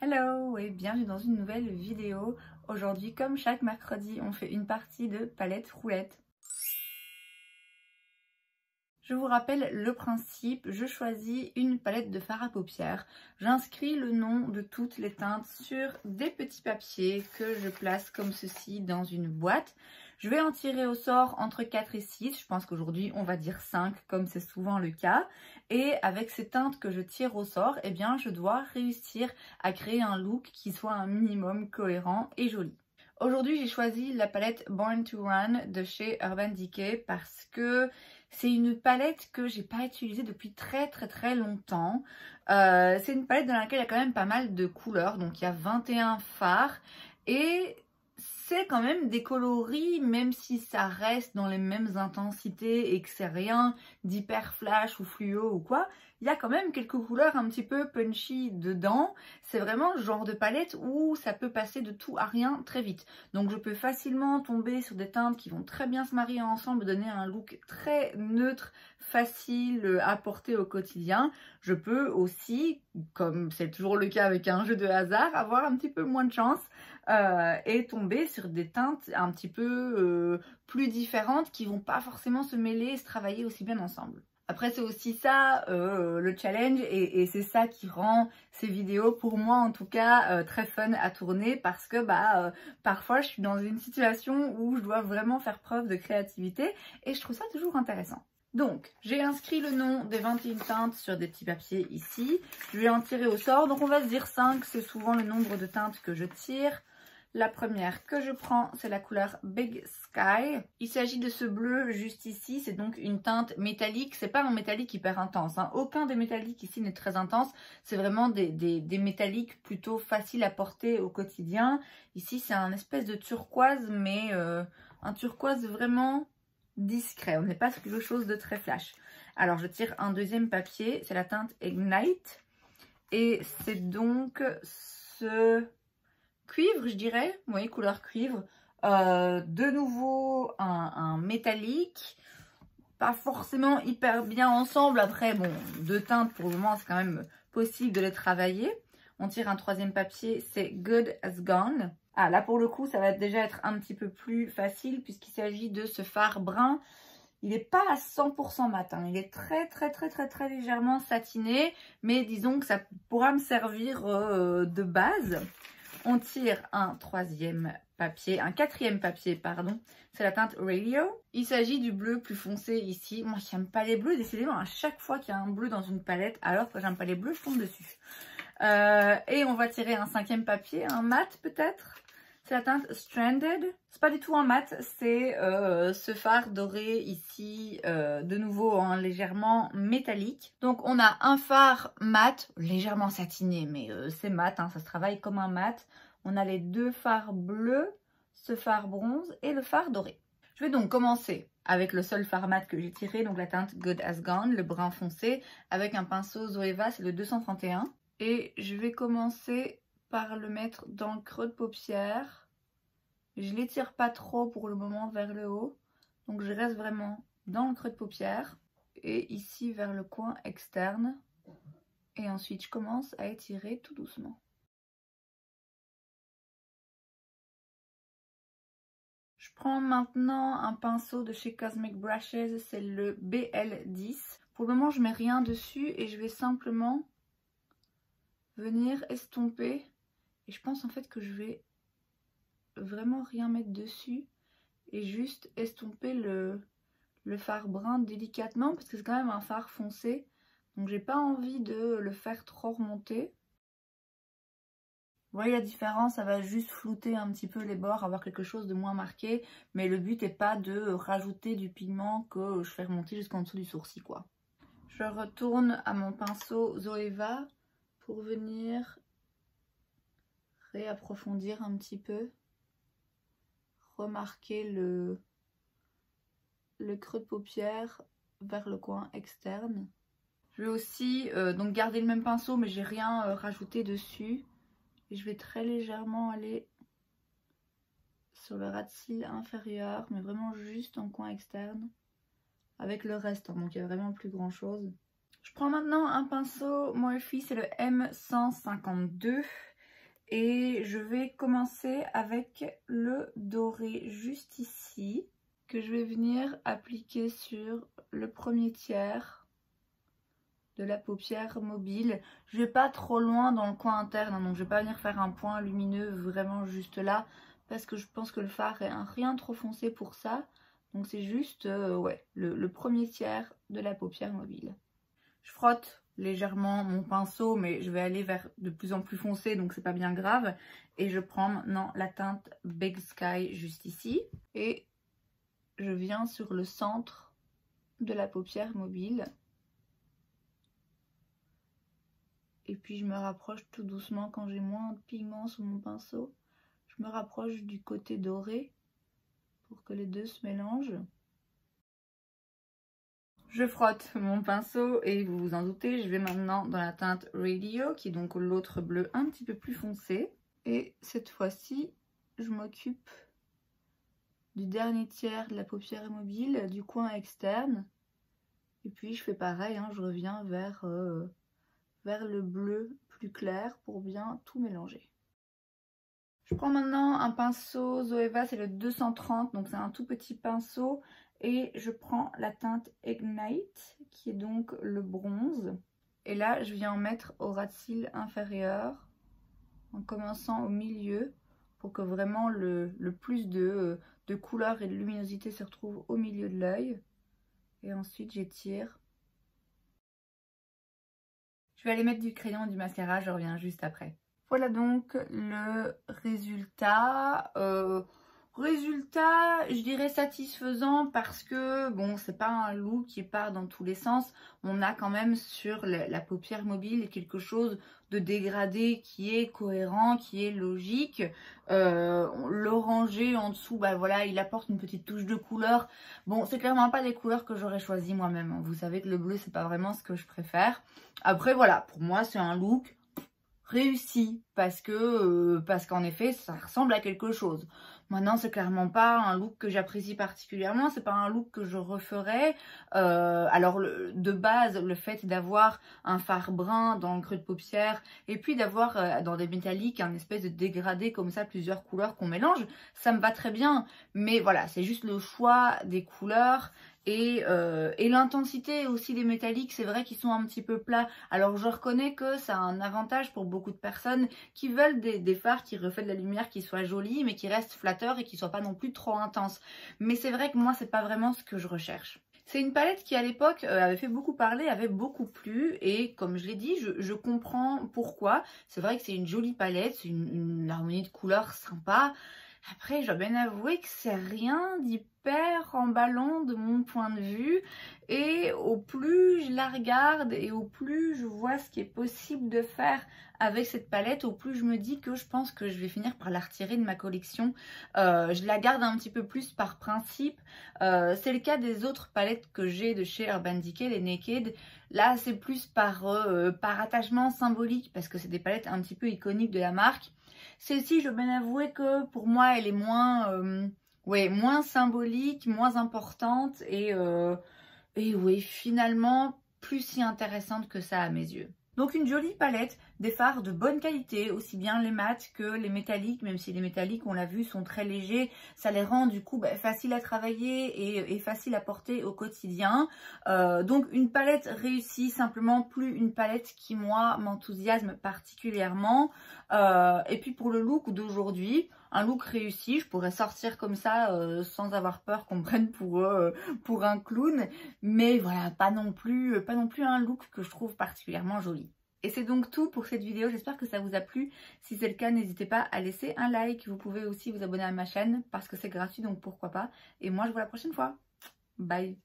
Hello et bienvenue dans une nouvelle vidéo. Aujourd'hui, comme chaque mercredi, on fait une partie de palette roulette. Je vous rappelle le principe, je choisis une palette de fard à paupières. J'inscris le nom de toutes les teintes sur des petits papiers que je place comme ceci dans une boîte. Je vais en tirer au sort entre 4 et 6, je pense qu'aujourd'hui on va dire 5 comme c'est souvent le cas. Et avec ces teintes que je tire au sort, eh bien je dois réussir à créer un look qui soit un minimum cohérent et joli. Aujourd'hui j'ai choisi la palette Born to Run de chez Urban Decay parce que c'est une palette que j'ai pas utilisée depuis très très très longtemps. Euh, c'est une palette dans laquelle il y a quand même pas mal de couleurs. Donc il y a 21 fards. Et c'est quand même des coloris, même si ça reste dans les mêmes intensités et que c'est rien d'hyper flash ou fluo ou quoi, il y a quand même quelques couleurs un petit peu punchy dedans. C'est vraiment le genre de palette où ça peut passer de tout à rien très vite. Donc je peux facilement tomber sur des teintes qui vont très bien se marier ensemble, donner un look très neutre, facile à porter au quotidien. Je peux aussi, comme c'est toujours le cas avec un jeu de hasard, avoir un petit peu moins de chance euh, et tomber sur des teintes un petit peu euh, plus différentes qui vont pas forcément se mêler et se travailler aussi bien ensemble. Après, c'est aussi ça euh, le challenge et, c'est ça qui rend ces vidéos, pour moi en tout cas, très fun à tourner parce que bah parfois je suis dans une situation où je dois vraiment faire preuve de créativité et je trouve ça toujours intéressant. Donc, j'ai inscrit le nom des 21 teintes sur des petits papiers ici. Je vais en tirer au sort. Donc, on va se dire 5, c'est souvent le nombre de teintes que je tire. La première que je prends, c'est la couleur Big Sky. Il s'agit de ce bleu juste ici. C'est donc une teinte métallique. C'est pas un métallique hyper intense. Hein. Aucun des métalliques ici n'est très intense. C'est vraiment des, métalliques plutôt faciles à porter au quotidien. Ici, c'est un espèce de turquoise, mais euh, un turquoise vraiment discret. On n'est pas sur quelque chose de très flash. Alors, je tire un deuxième papier. C'est la teinte Ignite. Et c'est donc ce cuivre, je dirais. Vous voyez, couleur cuivre. Euh, de nouveau, un, métallique. Pas forcément hyper bien ensemble. Après, bon, deux teintes, pour le moment, c'est quand même possible de les travailler. On tire un troisième papier, c'est Good as Gone. Ah, là, pour le coup, ça va déjà être un petit peu plus facile puisqu'il s'agit de ce fard brun. Il n'est pas à 100% mat, il est très très très très très légèrement satiné, mais disons que ça pourra me servir euh, de base on tire un troisième papier, un quatrième papier, pardon. C'est la teinte Radio. Il s'agit du bleu plus foncé ici. Moi, j'aime pas les bleus, décidément. À chaque fois qu'il y a un bleu dans une palette, alors que j'aime pas les bleus, je tombe dessus. Euh, et on va tirer un cinquième papier, un mat peut-être? C'est la teinte Stranded. C'est pas du tout un mat, c'est euh, ce phare doré ici, euh, de nouveau en légèrement métallique. Donc on a un phare mat, légèrement satiné, mais euh, c'est mat, hein, ça se travaille comme un mat. On a les deux phares bleus, ce phare bronze et le phare doré. Je vais donc commencer avec le seul phare mat que j'ai tiré, donc la teinte Good As Gone, le brun foncé, avec un pinceau Zoeva, c'est le 231. Et je vais commencer par le mettre dans le creux de paupière. Je l'étire pas trop pour le moment vers le haut. Donc je reste vraiment dans le creux de paupière et ici vers le coin externe. Et ensuite je commence à étirer tout doucement. Je prends maintenant un pinceau de chez Cosmic Brushes, c'est le BL10. Pour le moment je mets rien dessus et je vais simplement venir estomper et je pense en fait que je vais vraiment rien mettre dessus et juste estomper le, le fard brun délicatement parce que c'est quand même un fard foncé. Donc j'ai pas envie de le faire trop remonter. Vous voyez la différence, ça va juste flouter un petit peu les bords, avoir quelque chose de moins marqué. Mais le but n'est pas de rajouter du pigment que je fais remonter jusqu'en dessous du sourcil quoi. Je retourne à mon pinceau Zoeva pour venir réapprofondir un petit peu, remarquer le, creux de paupière vers le coin externe. Je vais aussi euh, donc garder le même pinceau mais j'ai rien euh, rajouté dessus. Et je vais très légèrement aller sur le ras de cils inférieur mais vraiment juste en coin externe avec le reste. Hein, donc il n'y a vraiment plus grand chose. Je prends maintenant un pinceau Morphe, c'est le M152. Et je vais commencer avec le doré juste ici, que je vais venir appliquer sur le premier tiers de la paupière mobile. Je vais pas trop loin dans le coin interne, hein, donc je vais pas venir faire un point lumineux vraiment juste là, parce que je pense que le fard est rien trop foncé pour ça. Donc c'est juste euh, ouais, le premier tiers de la paupière mobile. Je frotte légèrement mon pinceau, mais je vais aller vers de plus en plus foncé, donc c'est pas bien grave. Et je prends maintenant la teinte Big Sky juste ici. Et je viens sur le centre de la paupière mobile. Et puis je me rapproche tout doucement quand j'ai moins de pigments sous mon pinceau. Je me rapproche du côté doré pour que les deux se mélangent. Je frotte mon pinceau et vous vous en doutez, je vais maintenant dans la teinte Radio, qui est donc l'autre bleu un petit peu plus foncé. Et cette fois-ci, je m'occupe du dernier tiers de la paupière mobile, du coin externe. Et puis je fais pareil, hein, je reviens vers, euh, vers le bleu plus clair pour bien tout mélanger. Je prends maintenant un pinceau Zoeva, c'est le 230, donc c'est un tout petit pinceau et je prends la teinte Ignite, qui est donc le bronze. Et là, je viens en mettre au ras de cils inférieur, en commençant au milieu, pour que vraiment le, plus de, de couleur et de luminosité se retrouve au milieu de l'œil. Et ensuite, j'étire. Je vais aller mettre du crayon et du mascara, je reviens juste après. Voilà donc le résultat. Euh, Résultat, je dirais satisfaisant parce que bon, c'est pas un look qui part dans tous les sens. On a quand même sur la, paupière mobile quelque chose de dégradé qui est cohérent, qui est logique. Euh, L'orangé en dessous, bah voilà, il apporte une petite touche de couleur. Bon, c'est clairement pas des couleurs que j'aurais choisi moi-même. Hein. Vous savez que le bleu, c'est pas vraiment ce que je préfère. Après, voilà, pour moi, c'est un look réussi parce que euh, parce qu'en effet ça ressemble à quelque chose maintenant c'est clairement pas un look que j'apprécie particulièrement c'est pas un look que je referais. Euh, alors de base le fait d'avoir un fard brun dans le creux de paupière et puis d'avoir euh, dans des métalliques un espèce de dégradé comme ça plusieurs couleurs qu'on mélange ça me va très bien. Mais voilà c'est juste le choix des couleurs euh, et, l'intensité aussi des métalliques, c'est vrai qu'ils sont un petit peu plats. Alors je reconnais que ça a un avantage pour beaucoup de personnes qui veulent des, des fards qui reflètent la lumière, qui soient jolis, mais qui restent flatteurs et qui soient pas non plus trop intenses. Mais c'est vrai que moi, c'est pas vraiment ce que je recherche. C'est une palette qui à l'époque euh, avait fait beaucoup parler, avait beaucoup plu et comme je l'ai dit, je, comprends pourquoi. C'est vrai que c'est une jolie palette, c'est une harmonie de couleurs sympa. Après, je bien avouer que c'est rien d'hyper emballant de mon point de vue. Et au plus je la regarde et au plus je vois ce qui est possible de faire avec cette palette, au plus je me dis que je pense que je vais finir par la retirer de ma collection. Euh, je la garde un petit peu plus par principe. Euh, c'est le cas des autres palettes que j'ai de chez Urban Decay, les Naked. Là, c'est plus par, euh, par attachement symbolique parce que c'est des palettes un petit peu iconiques de la marque. Celle-ci, je dois bien avouer que pour moi, elle est moins, euh, moins symbolique, moins importante et, euh, et finalement, plus si intéressante que ça à mes yeux. Donc une jolie palette, des fards de bonne qualité, aussi bien les mats que les métalliques, même si les métalliques, on l'a vu, sont très légers. Ça les rend du coup bah, facile à travailler et, facile à porter au quotidien. Euh, donc une palette réussie, simplement plus une palette qui, moi, m'enthousiasme particulièrement. Euh, et puis pour le look d'aujourd'hui, un look réussi, je pourrais sortir comme ça euh, sans avoir peur qu'on me prenne pour, pour un clown. Mais voilà, pas non, plus, pas non plus un look que je trouve particulièrement joli. Et c'est donc tout pour cette vidéo, j'espère que ça vous a plu. Si c'est le cas, n'hésitez pas à laisser un like. Vous pouvez aussi vous abonner à ma chaîne parce que c'est gratuit, donc pourquoi pas. Et moi, je vous vois la prochaine fois. Bye